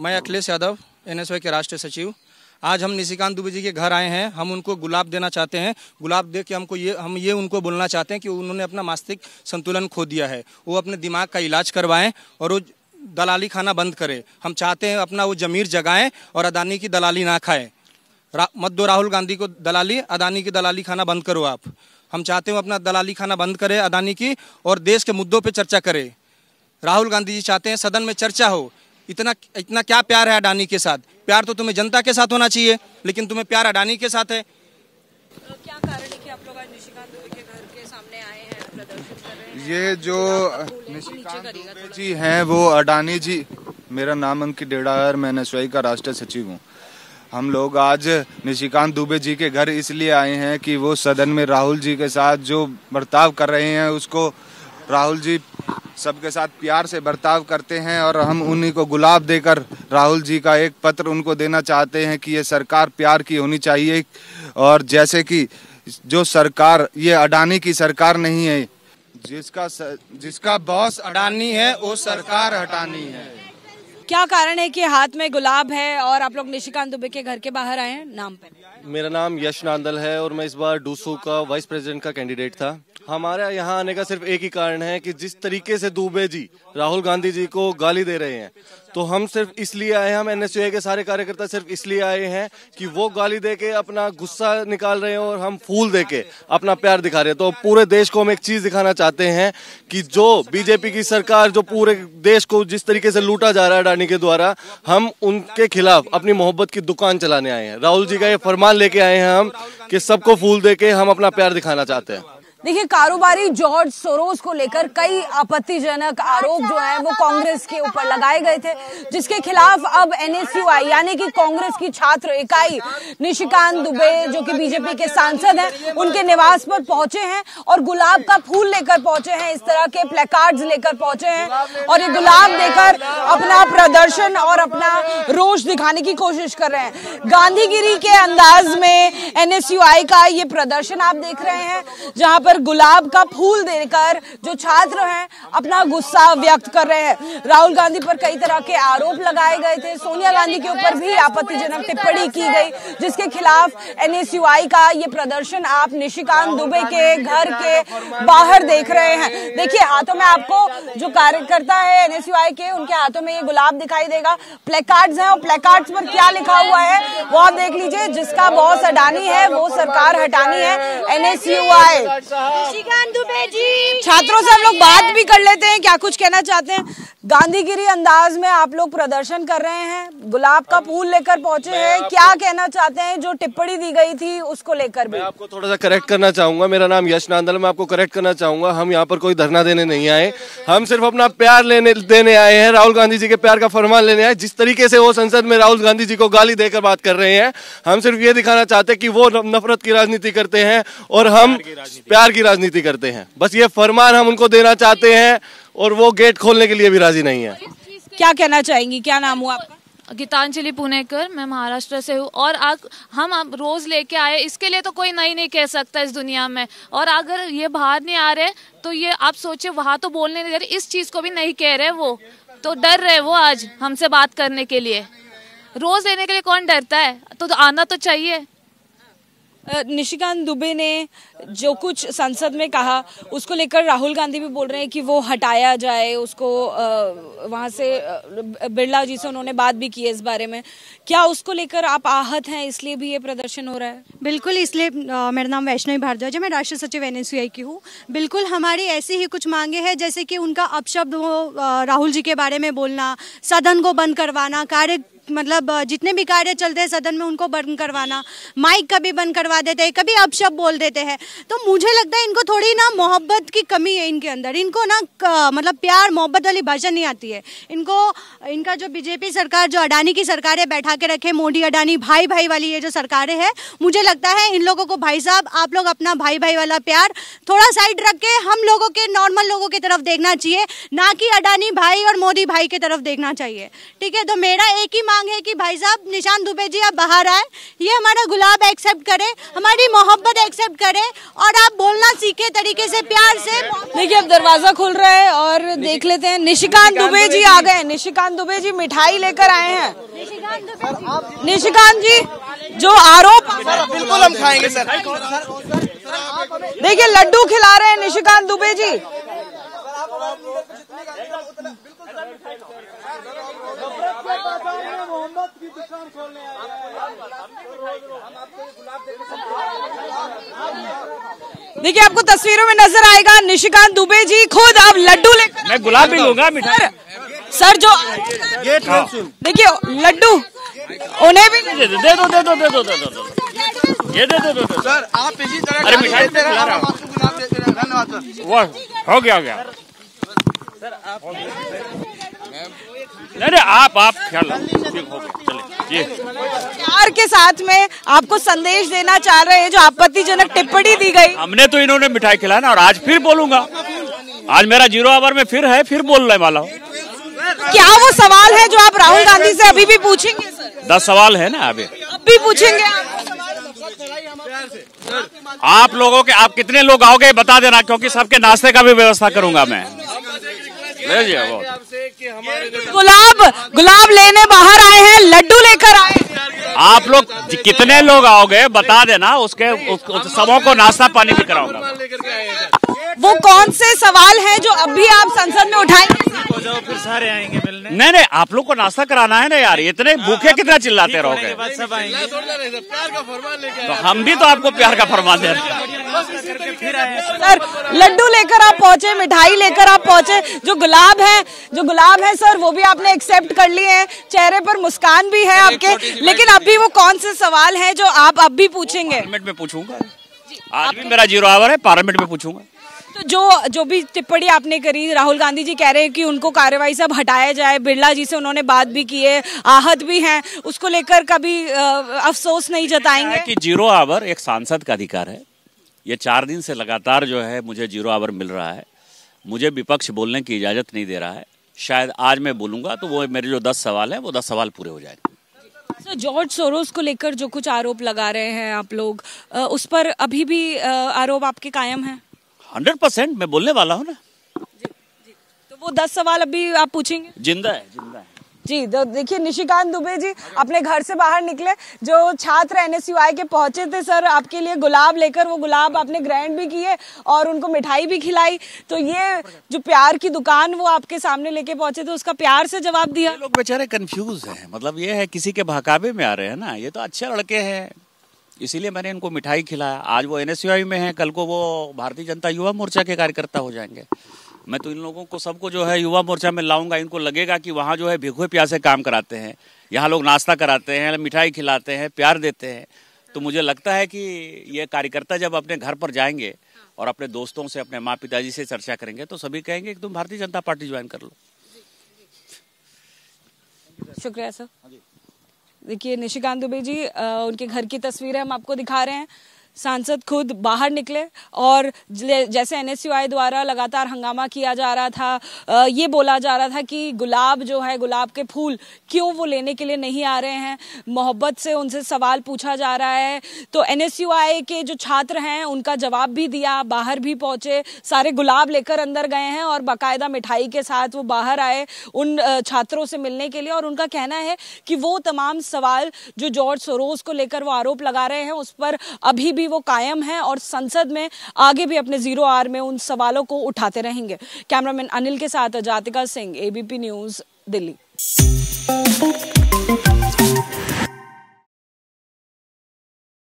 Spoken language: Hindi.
मैं अखिलेश यादव एनएसवाई के राष्ट्रीय सचिव। आज हम निशिकांत दुबे जी के घर आए हैं। हम उनको गुलाब देना चाहते हैं। गुलाब दे के हमको ये हम ये उनको बोलना चाहते हैं कि उन्होंने अपना मानसिक संतुलन खो दिया है। वो अपने दिमाग का इलाज करवाएँ और वो दलाली खाना बंद करें। हम चाहते हैं अपना वो जमीर जगाएँ और अदानी की दलाली ना खाएँ। मत दो राहुल गांधी को दलाली, अदानी की दलाली खाना बंद करो आप। हम चाहते हैं अपना दलाली खाना बंद करें, अदानी की, और देश के मुद्दों पर चर्चा करें। राहुल गांधी जी चाहते हैं सदन में चर्चा हो। इतना इतना क्या प्यार है अडानी के साथ? प्यार तो तुम्हें जनता के साथ होना चाहिए लेकिन तुम्हें प्यार अडानी के साथ है। क्या कारण है कि आप लोग आज निशिकांत दुबे के घर के सामने आए हैं प्रदर्शन कर रहे हैं? ये जो निशिकांत दुबे जी हैं वो अडानी जी। मेरा नाम अंकित डेड़ागर मैं नशवाई का राष्ट्रीय सचिव हूँ। हम लोग आज निशिकांत दुबे जी के घर इसलिए आए हैं कि वो सदन में राहुल जी के साथ जो बर्ताव कर रहे हैं उसको राहुल जी सबके साथ प्यार से बर्ताव करते हैं और हम उन्हीं को गुलाब देकर राहुल जी का एक पत्र उनको देना चाहते हैं कि ये सरकार प्यार की होनी चाहिए। और जैसे कि जो सरकार ये अडानी की सरकार नहीं है। जिसका स, जिसका बॉस अडानी है वो सरकार हटानी है। क्या कारण है कि हाथ में गुलाब है और आप लोग निशिकांत दुबे के घर के बाहर आए हैं? नाम पे मेरा नाम यश नांदल है और मैं इस बार डूसू का वाइस प्रेसिडेंट का कैंडिडेट था। हमारे यहाँ आने का सिर्फ़ एक ही कारण है कि जिस तरीके से दुबे जी, राहुल गांधी जी को गाली दे रहे हैं तो हम सिर्फ़ इसलिए आए हैं, हम एनएसयूए के सारे कार्यकर्ता सिर्फ़ इसलिए आए हैं कि वो गाली दे के अपना गुस्सा निकाल रहे हैं और हम फूल दे के अपना प्यार दिखा रहे हैं। तो पूरे देश को हम एक चीज़ दिखाना चाहते हैं कि जो बीजेपी की सरकार, जो पूरे देश को जिस तरीके से लूटा जा रहा है अडानी के द्वारा, हम उनके खिलाफ अपनी मोहब्बत की दुकान चलाने आए हैं। राहुल जी का ये फरमान लेके आए हैं हम कि सबको फूल दे के हम अपना प्यार दिखाना चाहते हैं। देखिए, कारोबारी जॉर्ज सोरोस को लेकर कई आपत्तिजनक आरोप जो है, वो कांग्रेस के ऊपर लगाए गए थे, जिसके खिलाफ अब एनएसयूआई यानी कि कांग्रेस की छात्र इकाई निशिकांत दुबे, जो कि बीजेपी के सांसद हैं, उनके निवास पर पहुँचे हैं और गुलाब का फूल लेकर पहुँचे हैं, इस तरह के प्लेकार्ड्स लेकर पहुँचे हैं और ये गुलाब देकर अपना प्रदर्शन और अपना रोष दिखाने की कोशिश कर रहे हैं। गांधीगिरी के अंदाज में एनएसयूआई का ये प्रदर्शन आप देख रहे हैं, जहाँ पर पर गुलाब का फूल देकर जो छात्र हैं, अपना गुस्सा व्यक्त कर रहे हैं। राहुल गांधी पर कई तरह के आरोप लगाए गए थे। सोनिया गांधी के ऊपर भी आपत्तिजनक टिप्पणी की गई, जिसके खिलाफ एनएसयूआई का ये प्रदर्शन आप निशिकांत दुबे के घर के बाहर देख रहे हैं। देखिए, हाथों में आपको जो कार्यकर्ता है एनएसयूआई के, उनके हाथों में ये गुलाब दिखाई देगा। प्लेकार्ड्स हैं, और प्लेकार्ड्स पर क्या लिखा हुआ है, वो आप देख लीजिए। जिसका बॉस अडानी है, वो सरकार हटानी है एनएसयूआई छात्रों से हम लोग बात भी कर लेते हैं क्या कुछ कहना चाहते हैं। गांधीगिरी अंदाज में आप लोग प्रदर्शन कर रहे हैं गुलाब का फूल लेकर पहुँचे हैं। क्या कहना चाहते हैं जो टिप्पणी दी गई थी उसको लेकर भी। मैं आपको थोड़ा सा करेक्ट करना चाहूँगा मेरा नाम यश नांदल मैं आपको करेक्ट करना चाहूँगा। हम यहाँ पर कोई धरना देने नहीं आए। हम सिर्फ़ अपना प्यार लेने देने आए हैं राहुल गांधी जी के प्यार का फरमान लेने आए। जिस तरीके से वो संसद में राहुल गांधी जी को गाली देकर बात कर रहे हैं हम सिर्फ़ ये दिखाना चाहते हैं कि वो नफरत की राजनीति करते हैं और हम प्यार की राजनीति करते हैं। बस ये फरमान हम उनको देना चाहते हैं और वो गेट खोलने के लिए भी राज़ी नहीं है। क्या कहना चाहेंगी? क्या नाम हुआ आपका? गीतांजलि पुणेकर मैं महाराष्ट्र से हूँ। और आग, हम अब रोज लेके आए इसके लिए तो कोई नहीं नहीं कह सकता इस दुनिया में। और अगर ये बाहर नहीं आ रहे तो ये आप सोचे वहाँ तो बोलने नहीं दे रहे इस चीज़ को भी नहीं कह रहे वो। तो डर रहे वो आज हमसे बात करने के लिए। रोज लेने के लिए कौन डरता है? तो, तो आना तो चाहिए। निशिकांत दुबे ने जो कुछ संसद में कहा, उसको लेकर राहुल गांधी भी बोल रहे हैं कि वो हटाया जाए, उसको वहाँ से बिरला जी से उन्होंने बात भी की है इस बारे में। क्या उसको लेकर आप आहत हैं, इसलिए भी ये प्रदर्शन हो रहा है? बिल्कुल, इसलिए मेरा नाम वैष्णवी भारद्वाज है, मैं राष्ट्रीय सचिव एन की हूँ। बिल्कुल, हमारी ऐसी ही कुछ मांगे हैं, जैसे कि उनका अपशब्द हो राहुल जी के बारे में बोलना, सदन को बंद करवाना, कार्य मतलब जितने भी कार्य चलते हैं सदन में, उनको बंद करवाना। माइक कभी बंद करवा देते हैं, कभी अपशब्द बोल देते हैं। तो मुझे लगता है इनको थोड़ी ना मोहब्बत की कमी है इनके अंदर। इनको ना मतलब प्यार, मोहब्बत वाली भाषा नहीं आती है। इनको, इनका जो बीजेपी सरकार, जो अडानी की सरकारें बैठा के रखे, मोदी अडानी भाई भाई वाली ये जो सरकारें हैं, मुझे लगता है इन लोगों को, भाई साहब, आप लोग अपना भाई भाई वाला प्यार थोड़ा साइड रख के, हम लोगों के, नॉर्मल लोगों की तरफ़ देखना चाहिए, ना कि अडानी भाई और मोदी भाई की तरफ़ देखना चाहिए। ठीक है तो मेरा एक ही मांग है कि भाई साहब निशान दुबे जी आप बाहर आए। ये हमारा गुलाब एक्सेप्ट करे हमारी मोहब्बत एक्सेप्ट करे और आप बोलना सीखे तरीके से प्यार से। देखिए अब दरवाज़ा खुल रहा है और देख लेते हैं। निशिकांत दुबे जी आ गए निशिकांत दुबे जी मिठाई लेकर आए हैं। निशिकांत जी। जो आरोप बिल्कुल हम खाएँगे सर। देखिए लड्डू खिला रहे हैं निशिकांत दुबे जी। देखिए आपको तस्वीरों में नज़र आएगा निशिकांत दुबे जी खुद आप लड्डू लेकर मैं गुलाब भी लूँगा मिठाई। सर जो देखिए लड्डू उन्हें भी दे दो दे दो दे दो दे दो दे दो ये दे दो सर आप इसी तरह अरे मिठाई हूँ। धन्यवाद सर। वो हो गया हो गया। नहीं नहीं आप आप ख्याल प्यार के साथ में आपको संदेश देना चाह रहे हैं जो आपत्तिजनक टिप्पणी दी गई। हमने तो इन्होंने मिठाई खिलाया ना और आज फिर बोलूँगा। आज मेरा ज़ीरो आवर में फिर है फिर बोलने वाला हूँ। क्या वो सवाल है जो आप राहुल गांधी से अभी भी पूछेंगे दस सवाल है ना अभी। अब भी पूछेंगे आप? आप लोगों के आप कितने लोग आओगे बता देना क्योंकि सबके नाश्ते का भी व्यवस्था करूँगा मैं। वो गुलाब गुलाब लेने बाहर आए हैं लड्डू लेकर आए। आप लोग कितने लोग आओगे बता देना उसके उस, उस सबों को नाश्ता पानी भी कराऊँगा। वो कौन से सवाल हैं जो अभी आप संसद में उठाएँगे नहीं नहीं आप लोग को नाश्ता कराना है ना यार इतने भूखे कितना चिल्लाते रहोगे? तो हम भी तो आपको प्यार का फरमान दे रहे हैं। सर लड्डू लेकर आप पहुँचे मिठाई लेकर आप पहुँचे जो गुलाब है जो गुलाब है सर वो भी आपने एक्सेप्ट कर लिए हैं। चेहरे पर मुस्कान भी है आपके लेकिन अभी वो कौन से सवाल हैं जो आप अब भी पूछेंगे? पार्लियामेंट में पूछूँगा। आज भी मेरा ज़ीरो आवर है पार्लियामेंट में पूछूँगा। तो जो जो भी टिप्पणी आपने करी राहुल गांधी जी कह रहे हैं कि उनको कार्रवाई से अब हटाया जाए बिरला जी से उन्होंने बात भी की है आहत भी हैं उसको लेकर कभी अफसोस नहीं जताएँगे? कि ज़ीरो आवर एक सांसद का अधिकार है। ये चार दिन से लगातार जो है मुझे ज़ीरो आवर मिल रहा है। मुझे विपक्ष बोलने की इजाज़त नहीं दे रहा है। शायद आज मैं बोलूँगा तो वो मेरे जो दस सवाल है वो दस सवाल पूरे हो जाएँगे। जॉर्ज सोरोस को लेकर जो कुछ आरोप लगा रहे हैं आप लोग उस पर अभी भी आरोप आपके कायम है हंड्रेड परसेंट मैं बोलने वाला हूँ ना जी, जी। तो वो दस सवाल अभी आप पूछेंगे ज़िंदा है जिन्दा। है जी तो देखिए, निशिकांत दुबे जी, अपने घर से बाहर निकले, जो छात्र एनएसयूआई के पहुँचे थे, सर, आपके लिए गुलाब लेकर, वो गुलाब आपने ग्रैंड भी किए और उनको मिठाई भी खिलाई। तो ये जो प्यार की दुकान वो आपके सामने लेके पहुँचे थे, उसका प्यार से जवाब दिया। लोग बेचारे कंफ्यूज हैं। मतलब ये है, किसी के बहकावे में आ रहे हैं ना, ये तो अच्छे लड़के हैं। इसीलिए मैंने इनको मिठाई खिलाया। आज वो एनएसयूआई में है, कल को वो भारतीय जनता युवा मोर्चा के कार्यकर्ता हो जाएँगे। मैं तो इन लोगों को सबको जो है युवा मोर्चा में लाऊँगा। इनको लगेगा कि वहाँ जो है भिगोए प्यासे काम कराते हैं। यहाँ लोग नाश्ता कराते हैं, मिठाई खिलाते हैं, प्यार देते हैं। तो मुझे लगता है कि ये कार्यकर्ता जब अपने घर पर जाएँगे और अपने दोस्तों से, अपने माँ पिताजी से चर्चा करेंगे तो सभी कहेंगे कि तुम भारतीय जनता पार्टी ज्वाइन कर लो। शुक्रिया सर देखिए, निशिकांत दुबे जी उनके घर की तस्वीरें हम आपको दिखा रहे हैं। सांसद खुद बाहर निकले और जैसे एनएसयूआई द्वारा लगातार हंगामा किया जा रहा था ये बोला जा रहा था कि गुलाब जो है, गुलाब के फूल क्यों वो लेने के लिए नहीं आ रहे हैं? मोहब्बत से उनसे सवाल पूछा जा रहा है। तो एनएसयूआई के जो छात्र हैं, उनका जवाब भी दिया, बाहर भी पहुँचे, सारे गुलाब लेकर अंदर गए हैं और बाकायदा मिठाई के साथ वो बाहर आए उन छात्रों से मिलने के लिए और उनका कहना है कि वो तमाम सवाल जो जॉर्ज सोरोस को लेकर वो आरोप लगा रहे हैं, उस पर अभी भी वो कायम है और संसद में आगे भी अपने ज़ीरो आर में उन सवालों को उठाते रहेंगे। कैमरामैन अनिल के साथ जातिका सिंह एबीपी न्यूज़ दिल्ली।